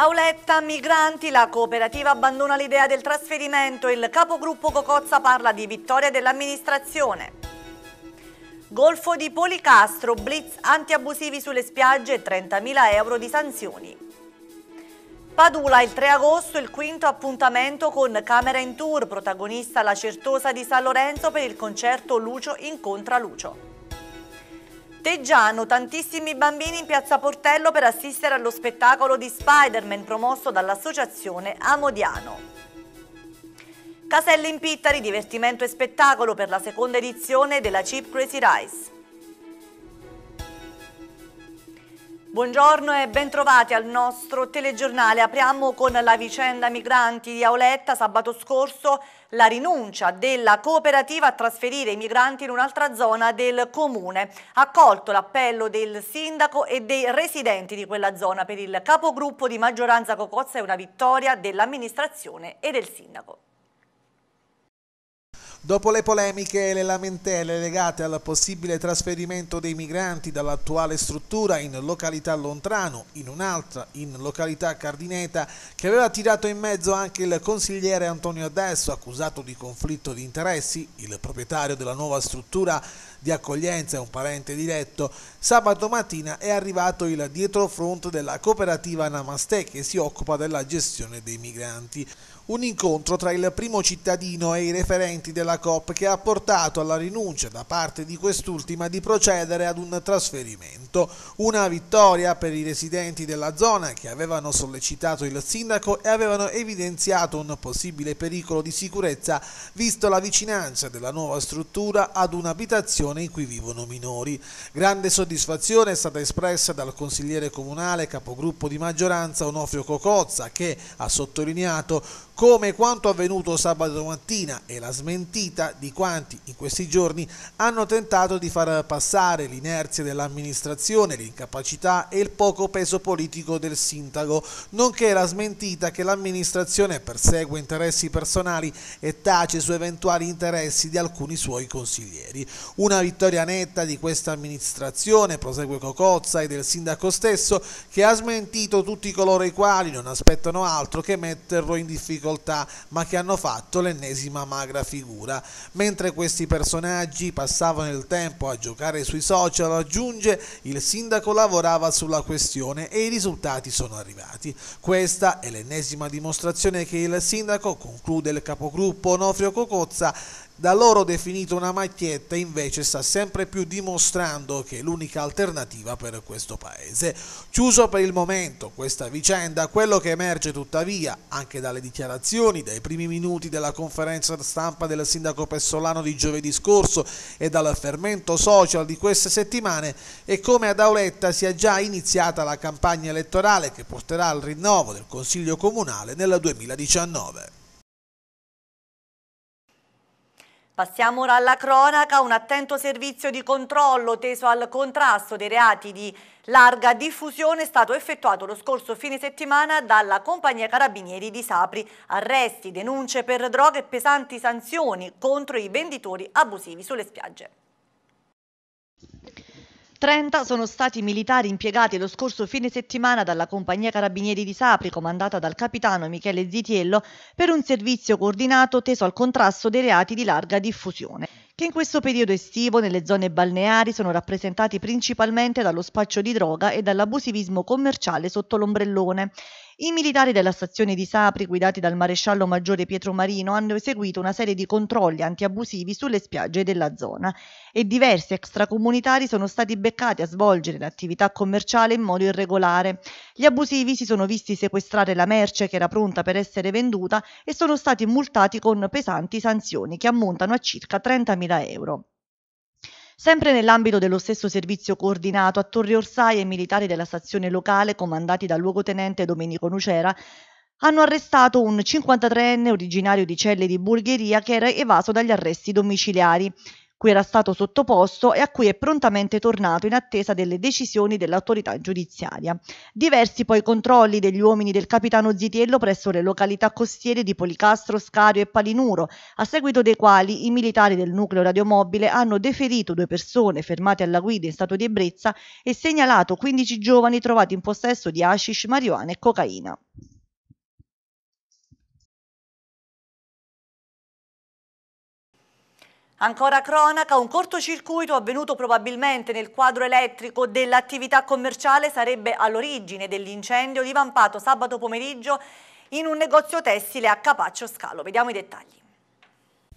Auletta, migranti, la cooperativa abbandona l'idea del trasferimento, il capogruppo Cocozza parla di vittoria dell'amministrazione. Golfo di Policastro, blitz antiabusivi sulle spiagge e 30.000 euro di sanzioni. Padula il 3 agosto il quinto appuntamento con Camera in Tour, protagonista la Certosa di San Lorenzo per il concerto Lucio incontra Lucio. Teggiano, tantissimi bambini in piazza Portello per assistere allo spettacolo di Spider-Man promosso dall'associazione Amodiano. Caselle in Pittari, divertimento e spettacolo per la seconda edizione della Cheap Crazy Rice. Buongiorno e bentrovati al nostro telegiornale. Apriamo con la vicenda migranti di Auletta. Sabato scorso la rinuncia della cooperativa a trasferire i migranti in un'altra zona del comune. Accolto l'appello del sindaco e dei residenti di quella zona per il capogruppo di maggioranza Cocozza e una vittoria dell'amministrazione e del sindaco. Dopo le polemiche e le lamentele legate al possibile trasferimento dei migranti dall'attuale struttura in località Lontrano in un'altra in località Cardineta che aveva tirato in mezzo anche il consigliere Antonio Adesso accusato di conflitto di interessi, il proprietario della nuova struttura di accoglienza e un parente diretto, sabato mattina è arrivato il dietrofront della cooperativa Namaste che si occupa della gestione dei migranti un incontro tra il primo cittadino e i referenti della COP che ha portato alla rinuncia da parte di quest'ultima di procedere ad un trasferimento. Una vittoria per i residenti della zona che avevano sollecitato il sindaco e avevano evidenziato un possibile pericolo di sicurezza visto la vicinanza della nuova struttura ad un'abitazione in cui vivono minori. Grande soddisfazione è stata espressa dal consigliere comunale capogruppo di maggioranza Onofrio Cocozza che ha sottolineato come quanto avvenuto sabato mattina e la smentita di quanti in questi giorni hanno tentato di far passare l'inerzia dell'amministrazione, l'incapacità e il poco peso politico del sindaco, nonché la smentita che l'amministrazione persegue interessi personali e tace su eventuali interessi di alcuni suoi consiglieri. Una vittoria netta di questa amministrazione, prosegue Cocozza, e del sindaco stesso, che ha smentito tutti coloro i quali non aspettano altro che metterlo in difficoltà difficoltà ma che hanno fatto l'ennesima magra figura. Mentre questi personaggi passavano il tempo a giocare sui social, aggiunge, il sindaco lavorava sulla questione e i risultati sono arrivati. Questa è l'ennesima dimostrazione che il sindaco, conclude il capogruppo Onofrio Cocozza, da loro definito una macchietta invece sta sempre più dimostrando che è l'unica alternativa per questo paese. Chiuso per il momento questa vicenda, quello che emerge tuttavia anche dalle dichiarazioni, dai primi minuti della conferenza stampa del sindaco Pessolano di giovedì scorso e dal fermento social di queste settimane è come ad Auletta sia già iniziata la campagna elettorale che porterà al rinnovo del Consiglio Comunale nel 2019. Passiamo ora alla cronaca, un attento servizio di controllo teso al contrasto dei reati di larga diffusione è stato effettuato lo scorso fine settimana dalla compagnia Carabinieri di Sapri. Arresti, denunce per droghe e pesanti sanzioni contro i venditori abusivi sulle spiagge. 30 sono stati militari impiegati lo scorso fine settimana dalla Compagnia Carabinieri di Sapri, comandata dal capitano Michele Zitiello, per un servizio coordinato teso al contrasto dei reati di larga diffusione che in questo periodo estivo nelle zone balneari sono rappresentati principalmente dallo spaccio di droga e dall'abusivismo commerciale sotto l'ombrellone. I militari della stazione di Sapri, guidati dal maresciallo maggiore Pietro Marino, hanno eseguito una serie di controlli antiabusivi sulle spiagge della zona e diversi extracomunitari sono stati beccati a svolgere l'attività commerciale in modo irregolare. Gli abusivi si sono visti sequestrare la merce che era pronta per essere venduta e sono stati multati con pesanti sanzioni che ammontano a circa 30.000 euro. Sempre nell'ambito dello stesso servizio coordinato, a Torre Orsai e militari della stazione locale, comandati dal luogotenente Domenico Nucera, hanno arrestato un 53enne originario di Celle di Bulgheria che era evaso dagli arresti domiciliari. Cui era stato sottoposto e a cui è prontamente tornato in attesa delle decisioni dell'autorità giudiziaria. Diversi poi controlli degli uomini del capitano Zitiello presso le località costiere di Policastro, Scario e Palinuro, a seguito dei quali i militari del nucleo radiomobile hanno deferito due persone fermate alla guida in stato di ebbrezza e segnalato 15 giovani trovati in possesso di hashish, marijuana e cocaina. Ancora cronaca, un cortocircuito avvenuto probabilmente nel quadro elettrico dell'attività commerciale sarebbe all'origine dell'incendio divampato sabato pomeriggio in un negozio tessile a Capaccio Scalo. Vediamo i dettagli.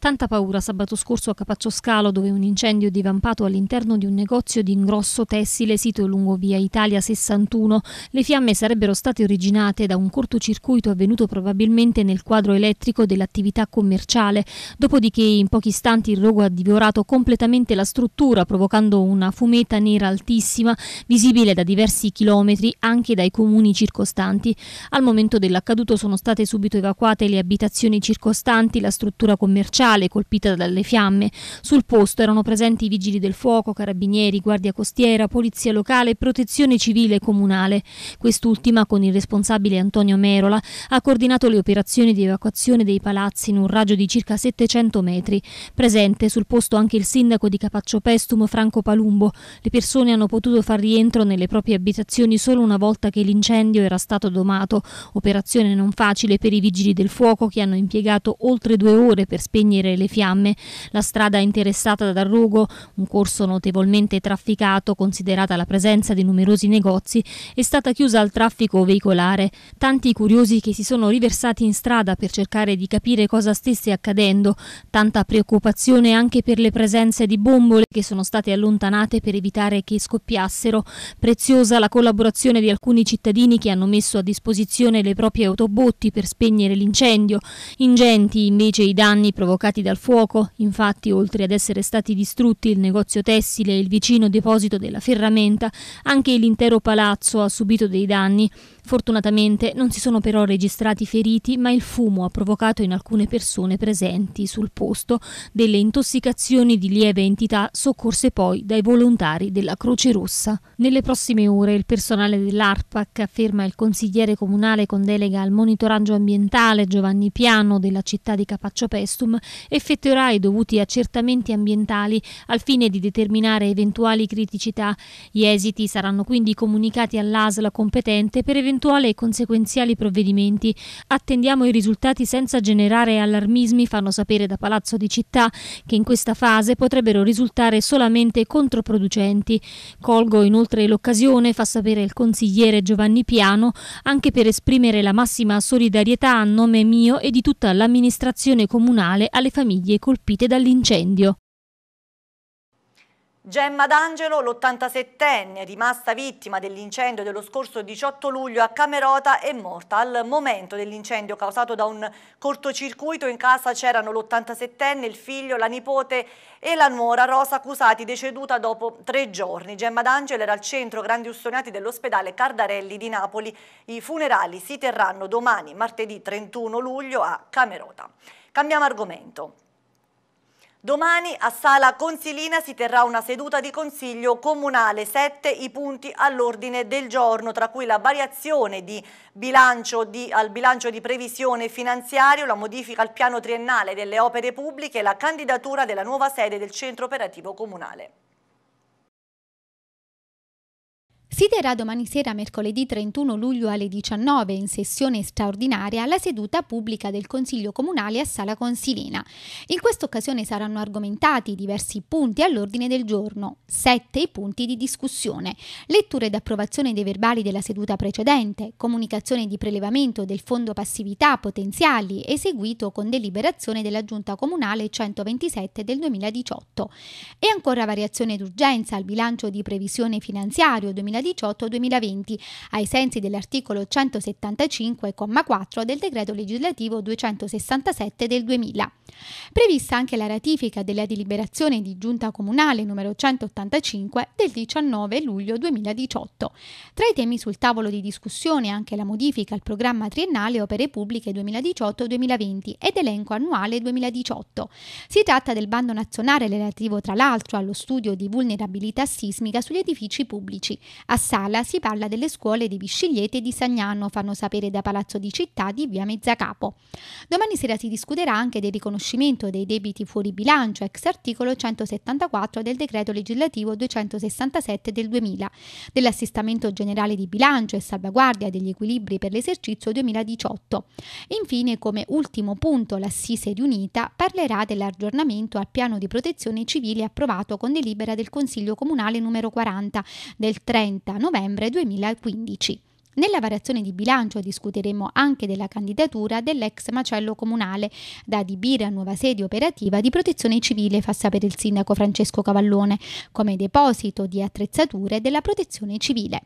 Tanta paura sabato scorso a Capaccio Scalo, dove un incendio è divampato all'interno di un negozio di ingrosso tessile sito lungo via Italia 61. Le fiamme sarebbero state originate da un cortocircuito avvenuto probabilmente nel quadro elettrico dell'attività commerciale, dopodiché in pochi istanti il rogo ha divorato completamente la struttura, provocando una fumeta nera altissima, visibile da diversi chilometri anche dai comuni circostanti. Al momento dell'accaduto sono state subito evacuate le abitazioni circostanti, la struttura commerciale, locale colpita dalle fiamme. Sul posto erano presenti i vigili del fuoco, carabinieri, guardia costiera, polizia locale protezione civile comunale. Quest'ultima, con il responsabile Antonio Merola, ha coordinato le operazioni di evacuazione dei palazzi in un raggio di circa 700 metri. Presente sul posto anche il sindaco di Capaccio Pestum, Franco Palumbo. Le persone hanno potuto far rientro nelle proprie abitazioni solo una volta che l'incendio era stato domato. Operazione non facile per i vigili del fuoco che hanno impiegato oltre due ore per spegnere spegnere le fiamme. La strada interessata dal rogo, un corso notevolmente trafficato considerata la presenza di numerosi negozi, è stata chiusa al traffico veicolare. Tanti curiosi che si sono riversati in strada per cercare di capire cosa stesse accadendo, tanta preoccupazione anche per le presenze di bombole che sono state allontanate per evitare che scoppiassero. Preziosa la collaborazione di alcuni cittadini che hanno messo a disposizione le proprie autobotti per spegnere l'incendio. Ingenti invece i danni provocati provocati dal fuoco. Infatti, oltre ad essere stati distrutti il negozio tessile e il vicino deposito della ferramenta, anche l'intero palazzo ha subito dei danni. Fortunatamente non si sono però registrati feriti, ma il fumo ha provocato in alcune persone presenti sul posto delle intossicazioni di lieve entità soccorse poi dai volontari della Croce Rossa. Nelle prossime ore il personale dell'ARPAC, afferma il consigliere comunale con delega al monitoraggio ambientale Giovanni Piano della città di Capaccio Pestum, effettuerà i dovuti accertamenti ambientali al fine di determinare eventuali criticità. Gli esiti saranno quindi comunicati all'ASLA competente per eventuali e conseguenziali provvedimenti. Attendiamo i risultati senza generare allarmismi, fanno sapere da Palazzo di Città, che in questa fase potrebbero risultare solamente controproducenti. Colgo inoltre l'occasione, fa sapere il consigliere Giovanni Piano, anche per esprimere la massima solidarietà a nome mio e di tutta l'amministrazione comunale alle famiglie colpite dall'incendio. Gemma D'Angelo, l'87enne, rimasta vittima dell'incendio dello scorso 18 luglio a Camerota, è morta. Al momento dell'incendio causato da un cortocircuito in casa c'erano l'87enne, il figlio, la nipote e la nuora Rosa accusati deceduta dopo tre giorni. Gemma D'Angelo era al centro grandi ustionati dell'ospedale Cardarelli di Napoli. I funerali si terranno domani, martedì 31 luglio a Camerota. Cambiamo argomento. Domani a Sala Consilina si terrà una seduta di consiglio comunale, sette i punti all'ordine del giorno, tra cui la variazione di bilancio di, al bilancio di previsione finanziario, la modifica al piano triennale delle opere pubbliche e la candidatura della nuova sede del centro operativo comunale. Si terrà domani sera, mercoledì 31 luglio alle 19, in sessione straordinaria, la seduta pubblica del Consiglio Comunale a Sala Consilina. In questa occasione saranno argomentati diversi punti all'ordine del giorno, sette i punti di discussione, letture ed approvazione dei verbali della seduta precedente, comunicazione di prelevamento del fondo passività potenziali eseguito con deliberazione della Giunta Comunale 127 del 2018 e ancora variazione d'urgenza al bilancio di previsione finanziario 2018 2018-2020, ai sensi dell'articolo 175,4 del decreto legislativo 267 del 2000. Prevista anche la ratifica della deliberazione di giunta comunale numero 185 del 19 luglio 2018. Tra i temi sul tavolo di discussione anche la modifica al programma triennale opere pubbliche 2018-2020 ed elenco annuale 2018. Si tratta del bando nazionale relativo tra l'altro allo studio di vulnerabilità sismica sugli edifici pubblici. A Sala si parla delle scuole di Viscigliete e di Sagnano, fanno sapere da Palazzo di Città di via Mezzacapo. Domani sera si discuterà anche del riconoscimento dei debiti fuori bilancio ex articolo 174 del decreto legislativo 267 del 2000, dell'assestamento generale di bilancio e salvaguardia degli equilibri per l'esercizio 2018. Infine, come ultimo punto, l'Assise riunita parlerà dell'aggiornamento al piano di protezione civile approvato con delibera del Consiglio Comunale numero 40 del 30 novembre 2015. Nella variazione di bilancio discuteremo anche della candidatura dell'ex macello comunale da adibire a nuova sede operativa di protezione civile, fa sapere il sindaco Francesco Cavallone, come deposito di attrezzature della protezione civile.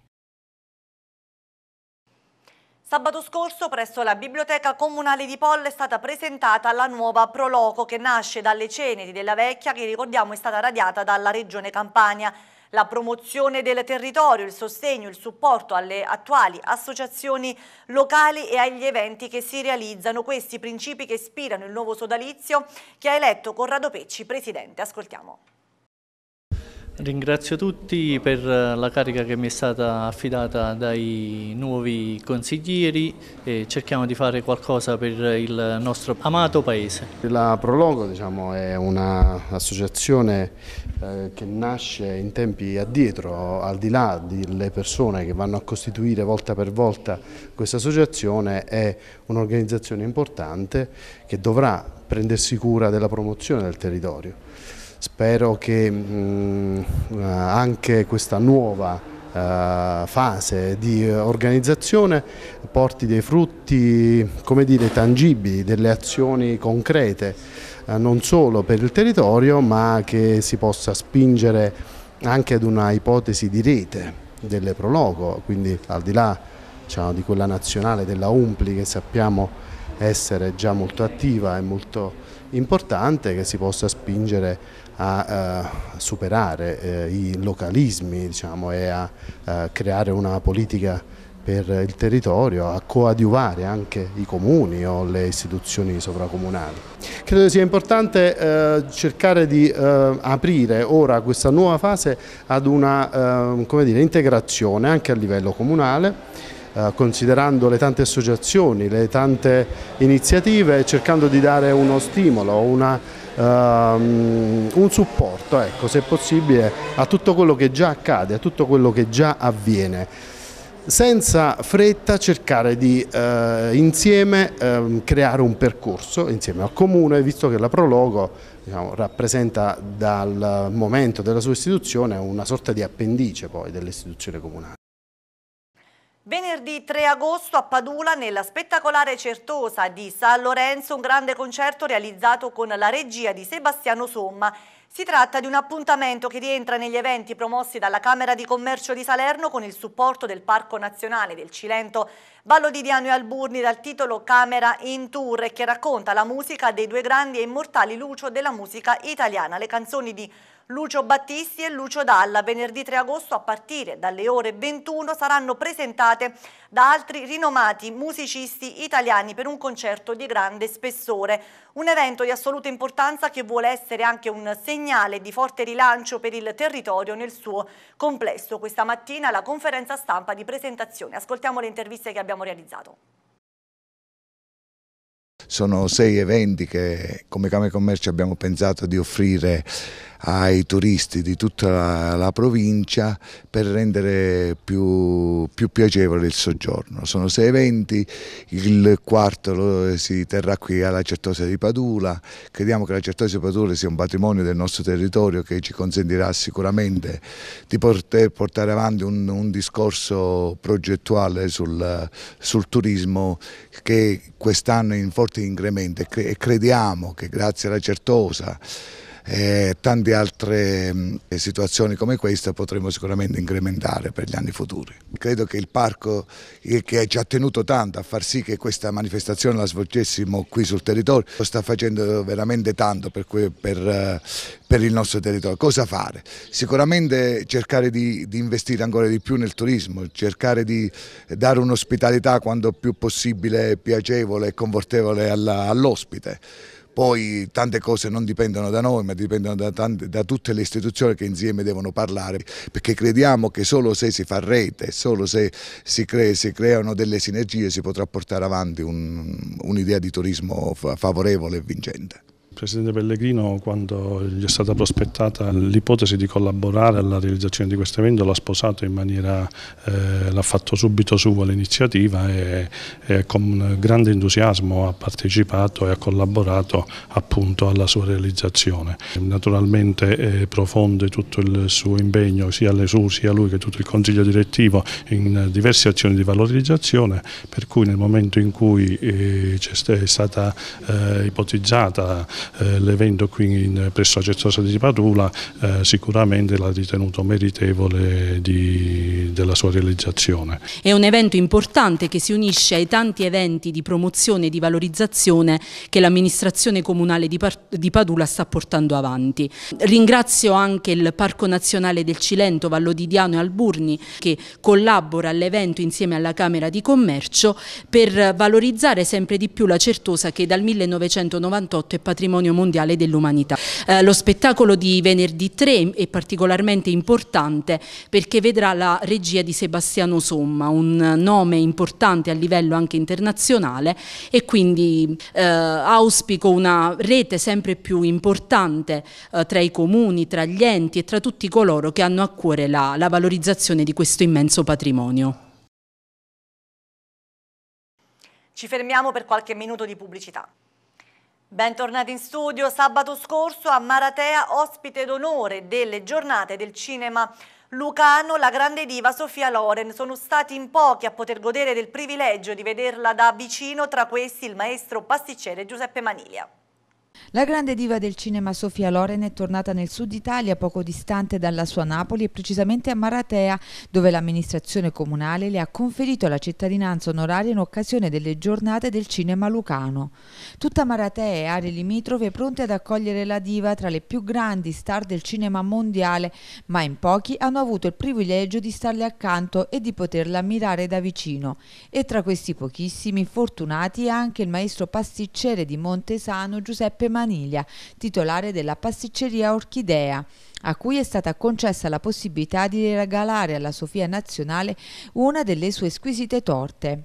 Sabato scorso presso la Biblioteca Comunale di Polle è stata presentata la nuova Proloco che nasce dalle ceneri della vecchia che ricordiamo è stata radiata dalla Regione Campania la promozione del territorio, il sostegno, il supporto alle attuali associazioni locali e agli eventi che si realizzano, questi principi che ispirano il nuovo sodalizio che ha eletto Corrado Pecci presidente. Ascoltiamo. Ringrazio tutti per la carica che mi è stata affidata dai nuovi consiglieri e cerchiamo di fare qualcosa per il nostro amato paese. La Prologo diciamo, è un'associazione eh, che nasce in tempi addietro, al di là delle persone che vanno a costituire volta per volta questa associazione, è un'organizzazizione importante che dovrà prendersi cura della promozione del territorio. Spero che mh, mm, anche questa nuova uh, fase di organizzazione porti dei frutti come dire, tangibili, delle azioni concrete, non solo per il territorio ma che si possa spingere anche ad una ipotesi di rete delle Prologo, quindi al di là diciamo, di quella nazionale della Umpli che sappiamo essere già molto attiva e molto importante che si possa spingere a uh, superare uh, i localismi diciamo, e a uh, creare una politica per il territorio, a coadiuvare anche i comuni o le istituzioni sovracomunali. Credo sia importante cercare di aprire ora questa nuova fase ad una dire, integrazione anche a livello comunale considerando le tante associazioni, le tante iniziative, cercando di dare uno stimolo, una um, un supporto, ecco, se possibile, a tutto quello che già accade, a tutto quello che già avviene senza fretta cercare di eh, insieme eh, creare un percorso insieme al Comune, visto che la Prologo diciamo, rappresenta dal momento della sua istituzione una sorta di appendice dell'istituzione comunale. Venerdì 3 agosto a Padula, nella spettacolare Certosa di San Lorenzo, un grande concerto realizzato con la regia di Sebastiano Somma. Si tratta di un appuntamento che rientra negli eventi promossi dalla Camera di Commercio di Salerno con il supporto del Parco Nazionale del Cilento Vallo di Diano e Alburni dal titolo Camera in Tour e che racconta la musica dei due grandi e immortali lucio della musica italiana. Le canzoni di Lucio Battisti e Lucio Dalla. Venerdì 3 agosto a partire dalle ore 21 saranno presentate da altri rinomati musicisti italiani per un concerto di grande spessore. Un evento di assoluta importanza che vuole essere anche un segnale di forte rilancio per il territorio nel suo complesso. Questa mattina la conferenza stampa di presentazione. Ascoltiamo le interviste che abbiamo realizzato. Sono sei eventi che come Camera Commercio abbiamo pensato di offrire ai turisti di tutta la, la provincia per rendere più, più, piacevole il soggiorno. Sono sei eventi, il quarto lo, si terrà qui alla Certosa di Padula, crediamo che la Certosa di Padula sia un patrimonio del nostro territorio che ci consentirà sicuramente di poter portare avanti un, un discorso progettuale sul, sul turismo che quest'anno è in forte incremento e crediamo che grazie alla Certosa e tante altre mh, situazioni come questa potremo sicuramente incrementare per gli anni futuri. Credo che il parco che ci ha tenuto tanto a far sì che questa manifestazione la svolgessimo qui sul territorio sta facendo veramente tanto per, per, per il nostro territorio. Cosa fare? Sicuramente cercare di, di, investire ancora di più nel turismo, cercare di dare un'ospitalità quanto più possibile piacevole e confortevole all'ospite. Poi tante cose non dipendono da noi ma dipendono da, tante, da, tutte le istituzioni che insieme devono parlare perché crediamo che solo se si fa rete, solo se si, crea, si creano delle sinergie si potrà portare avanti un'idea un di turismo favorevole e vincente. Presidente Pellegrino quando gli è stata prospettata l'ipotesi di collaborare alla realizzazione di questo evento l'ha sposato in maniera, eh, l'ha fatto subito sua l'iniziativa e, e, con grande entusiasmo ha partecipato e ha collaborato appunto alla sua realizzazione. Naturalmente è profondo tutto il suo impegno sia alle SU sia lui che tutto il consiglio direttivo in diverse azioni di valorizzazione per cui nel momento in cui eh, è stata eh, ipotizzata eh, l'evento qui in, presso la Certosa di Padula eh, sicuramente l'ha ritenuto meritevole di, della sua realizzazione. È un evento importante che si unisce ai tanti eventi di promozione e di valorizzazione che l'amministrazione comunale di, di Padula sta portando avanti. Ringrazio anche il Parco Nazionale del Cilento, Vallodidiano e Alburni che collabora all'evento insieme alla Camera di Commercio per valorizzare sempre di più la Certosa che dal 1998 è patrimonio patrimonio mondiale dell'umanità. Eh, lo spettacolo di venerdì 3 è particolarmente importante perché vedrà la regia di Sebastiano Somma, un nome importante a livello anche internazionale e quindi eh, auspico una rete sempre più importante eh, tra i comuni, tra gli enti e tra tutti coloro che hanno a cuore la, la valorizzazione di questo immenso patrimonio. Ci fermiamo per qualche minuto di pubblicità. Bentornati in studio. Sabato scorso a Maratea, ospite d'onore delle giornate del cinema Lucano, la grande diva Sofia Loren. Sono stati in pochi a poter godere del privilegio di vederla da vicino, tra questi il maestro pasticcere Giuseppe Maniglia. La grande diva del cinema Sofia Loren è tornata nel sud Italia, poco distante dalla sua Napoli e precisamente a Maratea, dove l'amministrazione comunale le ha conferito la cittadinanza onoraria in occasione delle giornate del cinema lucano. Tutta Maratea e aree limitrofe pronte ad accogliere la diva tra le più grandi star del cinema mondiale, ma in pochi hanno avuto il privilegio di starle accanto e di poterla ammirare da vicino. E tra questi pochissimi fortunati anche il maestro pasticcere di Montesano Giuseppe Maniglia, titolare della pasticceria Orchidea a cui è stata concessa la possibilità di regalare alla Sofia Nazionale una delle sue squisite torte.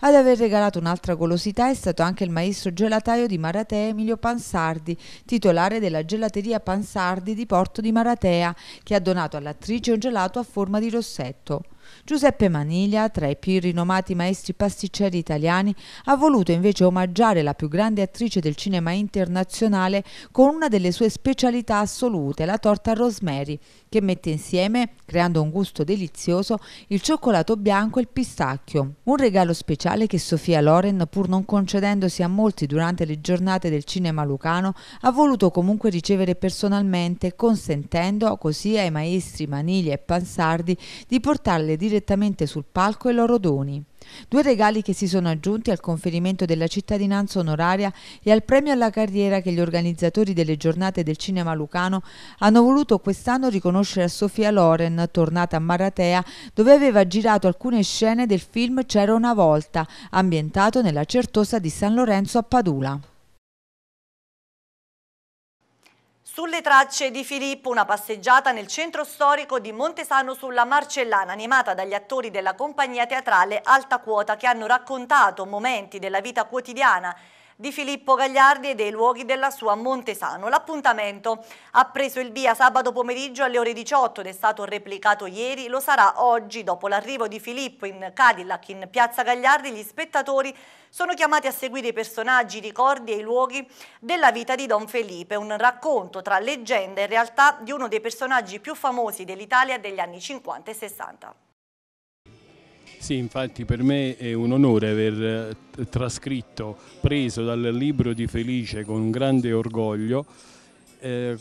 Ad aver regalato un'altra golosità è stato anche il maestro gelataio di Maratea Emilio Pansardi, titolare della gelateria Pansardi di Porto di Maratea, che ha donato all'attrice un gelato a forma di rossetto. Giuseppe Maniglia, tra i più rinomati maestri pasticceri italiani, ha voluto invece omaggiare la più grande attrice del cinema internazionale con una delle sue specialità assolute, la torta rosemary, che mette insieme, creando un gusto delizioso, il cioccolato bianco e il pistacchio. Un regalo speciale che Sofia Loren, pur non concedendosi a molti durante le giornate del cinema lucano, ha voluto comunque ricevere personalmente, consentendo così ai maestri Maniglia e Pansardi di portarle direttamente direttamente sul palco i loro doni. Due regali che si sono aggiunti al conferimento della cittadinanza onoraria e al premio alla carriera che gli organizzatori delle giornate del cinema lucano hanno voluto quest'anno riconoscere a Sofia Loren, tornata a Maratea, dove aveva girato alcune scene del film C'era una volta, ambientato nella Certosa di San Lorenzo a Padula. Sulle tracce di Filippo, una passeggiata nel centro storico di Montesano sulla Marcellana, animata dagli attori della compagnia teatrale Alta Quota che hanno raccontato momenti della vita quotidiana di Filippo Gagliardi e dei luoghi della sua Montesano. L'appuntamento ha preso il via sabato pomeriggio alle ore 18 ed è stato replicato ieri, lo sarà oggi dopo l'arrivo di Filippo in Cadillac in Piazza Gagliardi. Gli spettatori sono chiamati a seguire i personaggi, i ricordi e i luoghi della vita di Don Felipe, un racconto tra leggenda e realtà di uno dei personaggi più famosi dell'Italia degli anni 50 e 60. Sì, infatti per me è un onore aver trascritto, preso dal libro di Felice con grande orgoglio eh,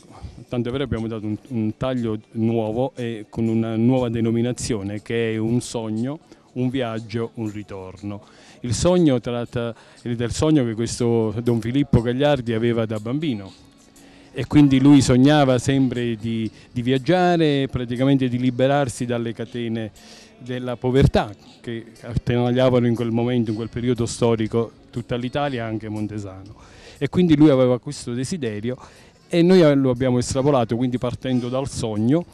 tanto è vero abbiamo dato un, un taglio nuovo e con una nuova denominazione che è un sogno, un viaggio, un ritorno. Il sogno tratta del sogno che questo Don Filippo Gagliardi aveva da bambino e quindi lui sognava sempre di, di viaggiare, praticamente di liberarsi dalle catene della povertà che attanagliavano in quel momento, in quel periodo storico tutta l'Italia e anche Montesano. E quindi lui aveva questo desiderio e noi lo abbiamo estrapolato, quindi partendo dal sogno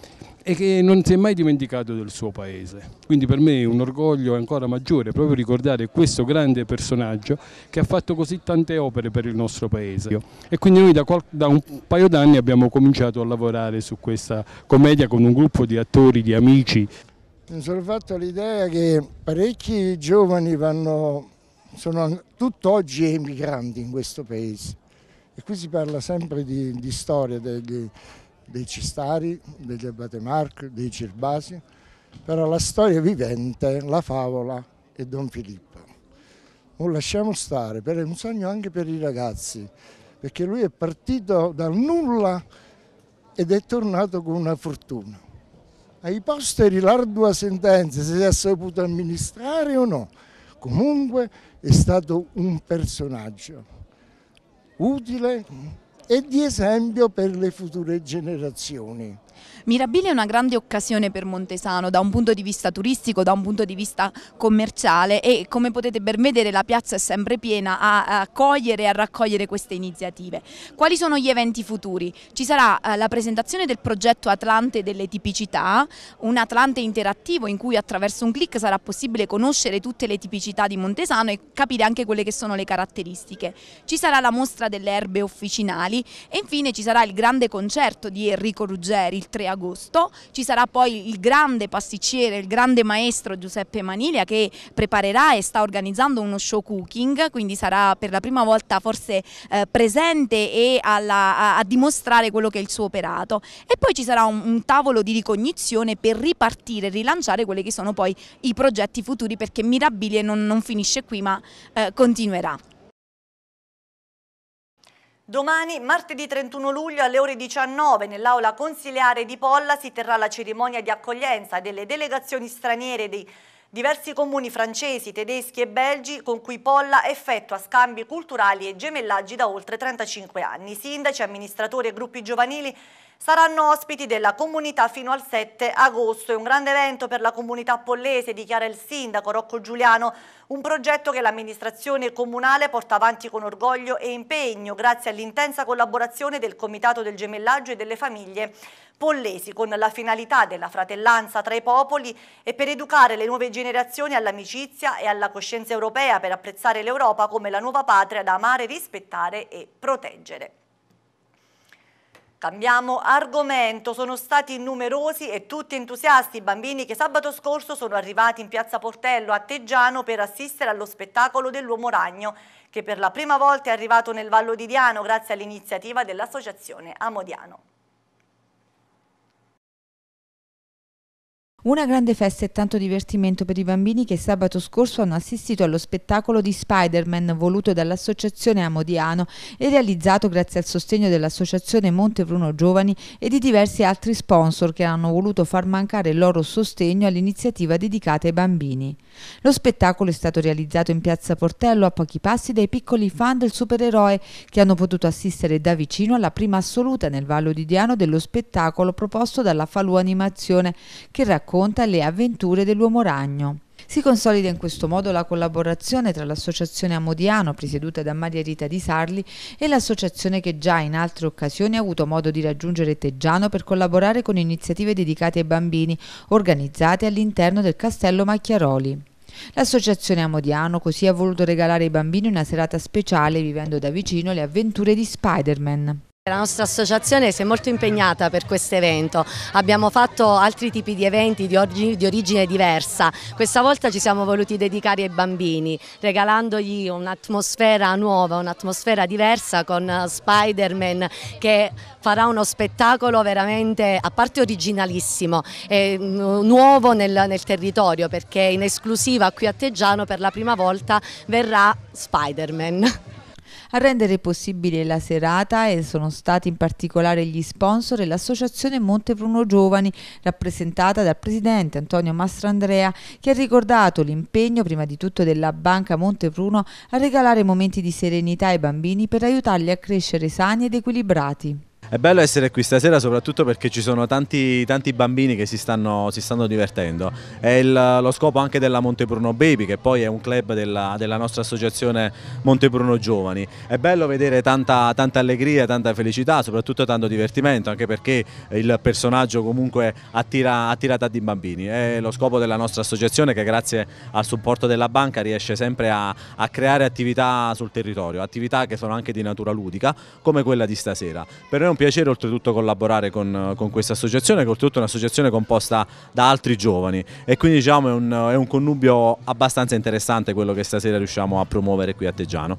e che non si è mai dimenticato del suo paese. Quindi per me è un orgoglio ancora maggiore proprio ricordare questo grande personaggio che ha fatto così tante opere per il nostro paese. E quindi noi da, da un paio d'anni abbiamo cominciato a lavorare su questa commedia con un gruppo di attori, di amici. Mi sono fatto l'idea che parecchi giovani vanno, sono tutt'oggi emigranti in questo paese e qui si parla sempre di, di storia degli, dei Cistari, degli Abate Marco, dei Cirbasi, però la storia vivente, la favola è Don Filippo. Non lasciamo stare, è un sogno anche per i ragazzi, perché lui è partito dal nulla ed è tornato con una fortuna ai posteri l'ardua sentenza se si è saputo amministrare o no. Comunque è stato un personaggio utile e di esempio per le future generazioni. Mirabile è una grande occasione per Montesano da un punto di vista turistico, da un punto di vista commerciale e come potete ben vedere la piazza è sempre piena a accogliere e a raccogliere queste iniziative. Quali sono gli eventi futuri? Ci sarà eh, la presentazione del progetto Atlante delle tipicità, un Atlante interattivo in cui attraverso un clic sarà possibile conoscere tutte le tipicità di Montesano e capire anche quelle che sono le caratteristiche. Ci sarà la mostra delle erbe officinali e infine ci sarà il grande concerto di Enrico Ruggeri il 3 agosto. Ci sarà poi il grande pasticcere, il grande maestro Giuseppe Manilia che preparerà e sta organizzando uno show cooking, quindi sarà per la prima volta forse eh, presente e alla, a, a, dimostrare quello che è il suo operato. E poi ci sarà un, un tavolo di ricognizione per ripartire e rilanciare quelli che sono poi i progetti futuri perché Mirabile non, non finisce qui ma eh, continuerà. Domani, martedì 31 luglio alle ore 19, nell'aula consiliare di Polla si terrà la cerimonia di accoglienza delle delegazioni straniere dei diversi comuni francesi, tedeschi e belgi con cui Polla effettua scambi culturali e gemellaggi da oltre 35 anni. Sindaci, amministratori e gruppi giovanili saranno ospiti della comunità fino al 7 agosto. È un grande evento per la comunità pollese, dichiara il sindaco Rocco Giuliano, un progetto che l'amministrazione comunale porta avanti con orgoglio e impegno grazie all'intensa collaborazione del Comitato del Gemellaggio e delle famiglie pollesi con la finalità della fratellanza tra i popoli e per educare le nuove generazioni all'amicizia e alla coscienza europea per apprezzare l'Europa come la nuova patria da amare, rispettare e proteggere. Cambiamo argomento, sono stati numerosi e tutti entusiasti i bambini che sabato scorso sono arrivati in piazza Portello a Teggiano per assistere allo spettacolo dell'Uomo Ragno che per la prima volta è arrivato nel Vallo di Diano grazie all'iniziativa dell'Associazione Amodiano. Una grande festa e tanto divertimento per i bambini che sabato scorso hanno assistito allo spettacolo di Spider-Man voluto dall'Associazione Amodiano e realizzato grazie al sostegno dell'Associazione Monte Bruno Giovani e di diversi altri sponsor che hanno voluto far mancare il loro sostegno all'iniziativa dedicata ai bambini. Lo spettacolo è stato realizzato in piazza Portello a pochi passi dai piccoli fan del supereroe che hanno potuto assistere da vicino alla prima assoluta nel Vallo di Diano dello spettacolo proposto dalla Falù Animazione che racconta racconta le avventure dell'uomo ragno. Si consolida in questo modo la collaborazione tra l'associazione Amodiano, presieduta da Maria Rita Di Sarli, e l'associazione che già in altre occasioni ha avuto modo di raggiungere Teggiano per collaborare con iniziative dedicate ai bambini, organizzate all'interno del Castello Macchiaroli. L'associazione Amodiano così ha voluto regalare ai bambini una serata speciale vivendo da vicino le avventure di Spider-Man. La nostra associazione si è molto impegnata per questo evento, abbiamo fatto altri tipi di eventi di, origine, di origine diversa, questa volta ci siamo voluti dedicare ai bambini, regalandogli un'atmosfera nuova, un'atmosfera diversa con Spider-Man che farà uno spettacolo veramente, a parte originalissimo, e nuovo nel, nel territorio perché in esclusiva qui a Teggiano per la prima volta verrà Spider-Man. A rendere possibile la serata sono stati in particolare gli sponsor e l'associazione Monte Bruno Giovani, rappresentata dal presidente Antonio Mastrandrea, che ha ricordato l'impegno prima di tutto della Banca Monte Bruno a regalare momenti di serenità ai bambini per aiutarli a crescere sani ed equilibrati. È bello essere qui stasera soprattutto perché ci sono tanti, tanti bambini che si stanno, si stanno divertendo. È il, lo scopo anche della Montepruno Baby che poi è un club della, della nostra associazione Montepruno Giovani. È bello vedere tanta, tanta, allegria, tanta felicità, soprattutto tanto divertimento anche perché il personaggio comunque attira, attira tanti bambini. È lo scopo della nostra associazione che grazie al supporto della banca riesce sempre a, a creare attività sul territorio, attività che sono anche di natura ludica come quella di stasera. Per noi è un piacere oltretutto collaborare con, con questa associazione che oltretutto è un'associazione composta da altri giovani e quindi diciamo è un, è un connubio abbastanza interessante quello che stasera riusciamo a promuovere qui a Teggiano.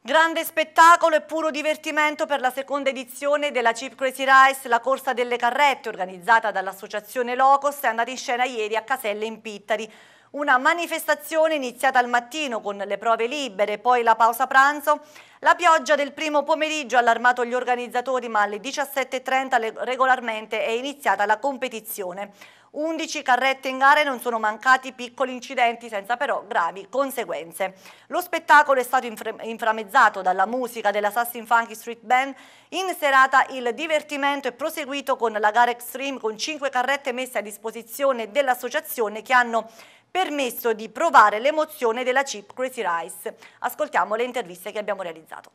Grande spettacolo e puro divertimento per la seconda edizione della Chip Crazy Rice, la corsa delle carrette organizzata dall'associazione Locos, è andata in scena ieri a Caselle in Pittari. Una manifestazione iniziata al mattino con le prove libere, poi la pausa pranzo. La pioggia del primo pomeriggio ha allarmato gli organizzatori, ma alle 17.30 regolarmente è iniziata la competizione. 11 carrette in gara e non sono mancati piccoli incidenti senza però gravi conseguenze. Lo spettacolo è stato inframmezzato dalla musica dell'Assassin Funky Street Band. In serata il divertimento è proseguito con la gara Extreme con 5 carrette messe a disposizione dell'associazione che hanno permesso di provare l'emozione della chip Crazy Rice. Ascoltiamo le interviste che abbiamo realizzato.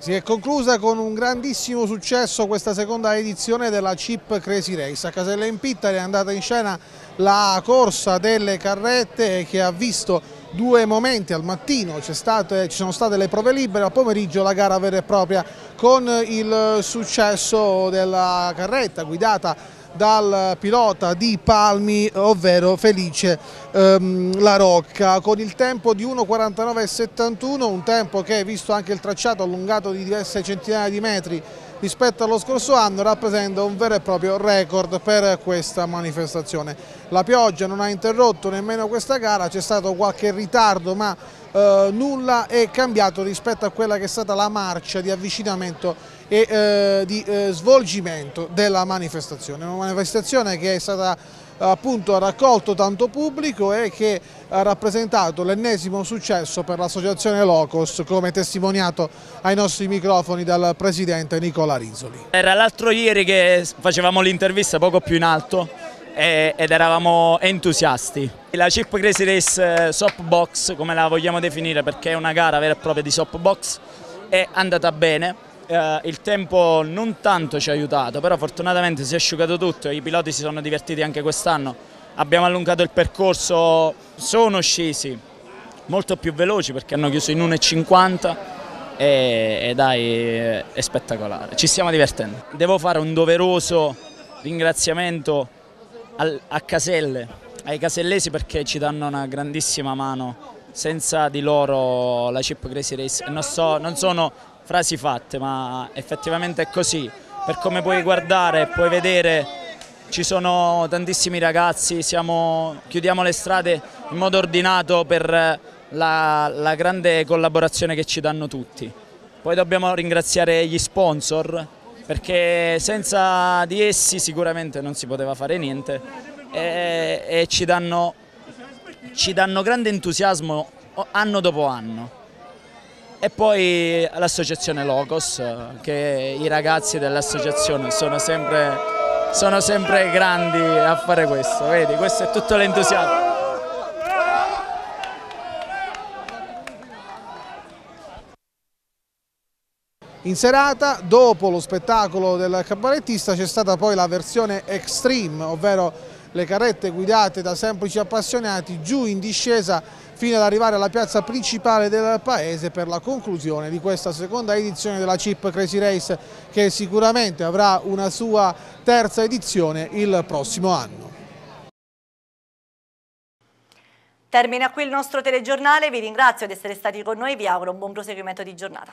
Si è conclusa con un grandissimo successo questa seconda edizione della Chip Crazy Race. A Casella in Pittari è andata in scena la corsa delle carrette che ha visto due momenti al mattino, state, ci sono state le prove libere, al pomeriggio la gara vera e propria con il successo della carretta guidata dal pilota di Palmi, ovvero Felice ehm, La Rocca, con il tempo di 1.49,71, un tempo che visto anche il tracciato allungato di diverse centinaia di metri rispetto allo scorso anno rappresenta un vero e proprio record per questa manifestazione. La pioggia non ha interrotto nemmeno questa gara, c'è stato qualche ritardo ma eh, nulla è cambiato rispetto a quella che è stata la marcia di avvicinamento e eh, di eh, svolgimento della manifestazione. Una manifestazione che è stata appunto ha raccolto tanto pubblico e che ha rappresentato l'ennesimo successo per l'associazione Locos come testimoniato ai nostri microfoni dal presidente Nicola Rizoli. Era l'altro ieri che facevamo l'intervista poco più in alto ed eravamo entusiasti. La Chip Crazy Race eh, Soapbox, come la vogliamo definire perché è una gara vera e propria di Soapbox, è andata bene, eh, il tempo non tanto ci ha aiutato, però fortunatamente si è asciugato tutto, i piloti si sono divertiti anche quest'anno, abbiamo allungato il percorso, sono scesi molto più veloci perché hanno chiuso in 1,50 e, e dai è spettacolare, ci stiamo divertendo. Devo fare un doveroso ringraziamento a Caselle, ai casellesi perché ci danno una grandissima mano. Senza di loro la Chip Crazy Race non, so, non sono frasi fatte, ma effettivamente è così. Per come puoi guardare, puoi vedere, ci sono tantissimi ragazzi, siamo, chiudiamo le strade in modo ordinato per la, la grande collaborazione che ci danno tutti. Poi dobbiamo ringraziare gli sponsor perché senza di essi sicuramente non si poteva fare niente e, e ci, danno, ci danno grande entusiasmo anno dopo anno. E poi l'associazione Logos, che i ragazzi dell'associazione sono sempre, sono sempre grandi a fare questo, vedi, questo è tutto l'entusiasmo. In serata, dopo lo spettacolo del cabarettista, c'è stata poi la versione extreme, ovvero le carrette guidate da semplici appassionati giù in discesa fino ad arrivare alla piazza principale del paese per la conclusione di questa seconda edizione della Chip Crazy Race che sicuramente avrà una sua terza edizione il prossimo anno. Termina qui il nostro telegiornale, vi ringrazio di essere stati con noi vi auguro un buon proseguimento di giornata.